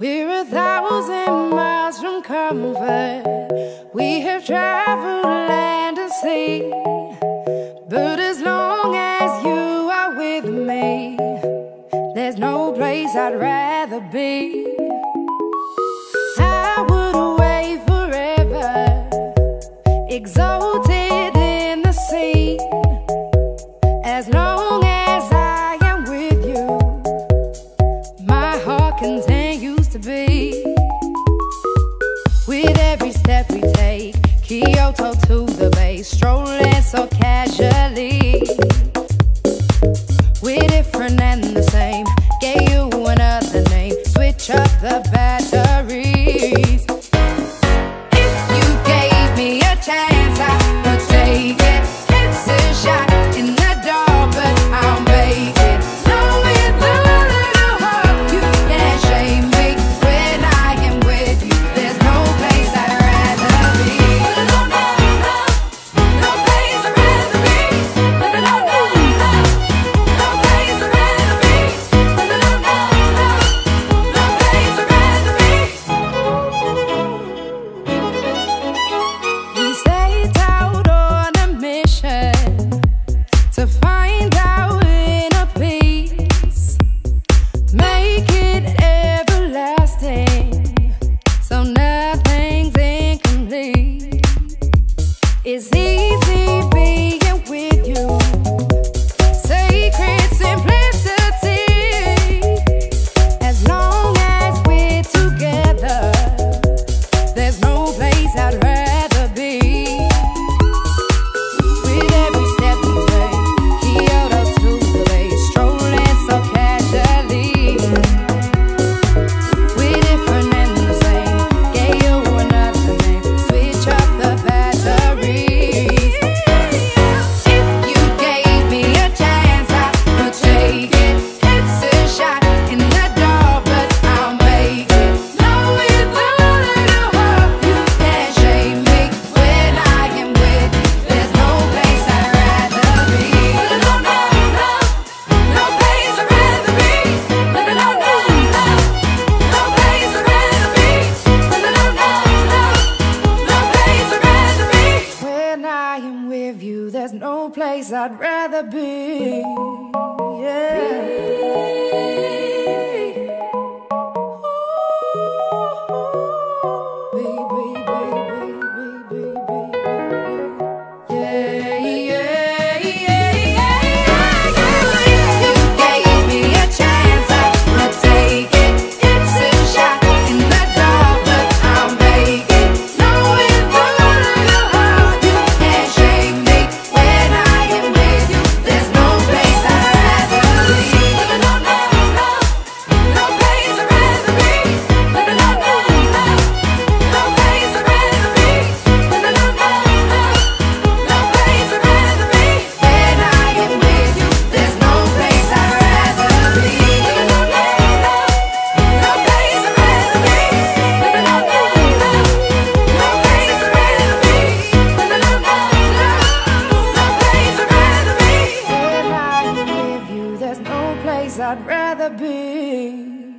We're a thousand miles from comfort. We have traveled land and sea. But as long as you are with me, there's no place I'd rather be. I would away forever, exhausted. to the bay, strolling so casually. We're different and the same. Gave you another name, switch up the battle. Mind. no place I'd rather be. Yeah. baby.